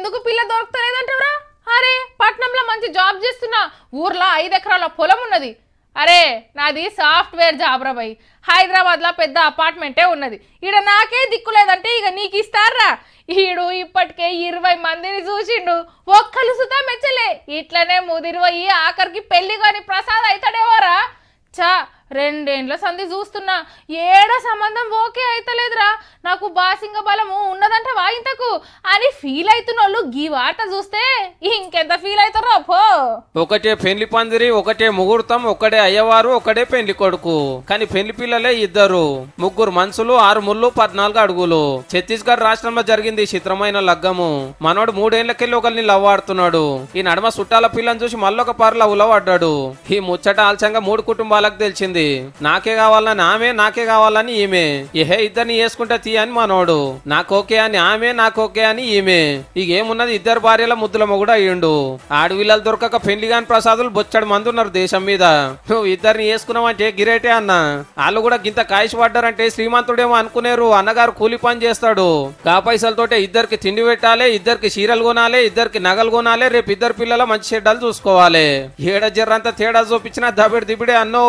ఎందుకు పిల్ల దొరకలేదంటారా అరే పట్నంలో మంచి జాబ్ చేస్తున్నా ఊర్లో ఐదు ఎకరాల పొలం ఉన్నది. అరే నాది సాఫ్ట్వేర్ జాబ్ రా హైదరాబాద్లో పెద్ద అపార్ట్మెంటే ఉన్నది. ఈడ నాకే దిక్కు లేదంటే ఇక నీకు ఇస్తారా? ఈడు ఇప్పటికే ఇరవై మందిని చూసిండు. ఒక్కలు సుతా మెచ్చలే. ఇట్లనే ముదిరిపోయి ఆఖరికి పెళ్ళి కాని ప్రసాద్ అవుతాడేవోరా చా రెండేండ్ల సంధి చూస్తున్నా. ఏడ సంబంధం ఓకే అయితలేదురా. నాకు బాసింగ బలము ఉన్నదంట వాయింతకు అని ఫీల్ అవుతున్నోళ్ళు గీ వార్త చూస్తే ఇంకెంత ఫీల్ అవుతారో పో. ఒకటే పెళ్ళి పందిరి ఒకటే ముహూర్తం ఒకటే అయ్యవారు ఒకటే పెళ్ళి కొడుకు. కానీ పెళ్ళి పిల్లలే ఇద్దరు. ముగ్గురు మనుషులు ఆరు ముళ్ళు పద్నాలుగు అడుగులు. ఛత్తీస్గఢ్ రాష్ట్రంలో జరిగింది ఈ చిత్రమైన లగ్గము. మనోడు మూడేళ్ళకెళ్ళి ఒకరిని లవ్ ఆడుతున్నాడు. ఈ నడమ చుట్టాల పిల్లని చూసి మళ్ళొక పర్ల ఉలవడ్డాడు. ఈ ముచ్చట ఆలస్యంగా మూడు కుటుంబాలకు తెలిసింది. నాకే కావాలని ఆమె నాకే కావాలని ఈమె. ఏహే ఇద్దరిని వేసుకుంటే తీ అని మనోడు. నాకు అని ఆమె నాకు అని ఈమె. ఇక ఏమున్నది ఇద్దరు భార్యల ముద్దుల మొగుడు అయ్యిండు ఆడవిల్లలు దొరకక పెళ్ళి కాని ప్రసాదులు బొచ్చడు మంది ఉన్నారు దేశం మీద. నువ్వు ఇద్దరిని వేసుకున్నావంటే గిరేటే అన్న. వాళ్ళు కూడా గింత కాయిష్ పడ్డారంటే శ్రీమంతుడేమో అనుకునేరు. అన్నగారు కూలి పని చేస్తాడు. కా పైసలతోటే ఇద్దరికి తిండి పెట్టాలి ఇద్దరికి చీరలు కొనాలి ఇద్దరికి నగలు కొనాలి రేపు ఇద్దరు పిల్లల మంచి చెడ్డలు చూసుకోవాలి. ఏడ జర్రంతా తేడా చూపించినా దబిడి దిబిడే అన్నో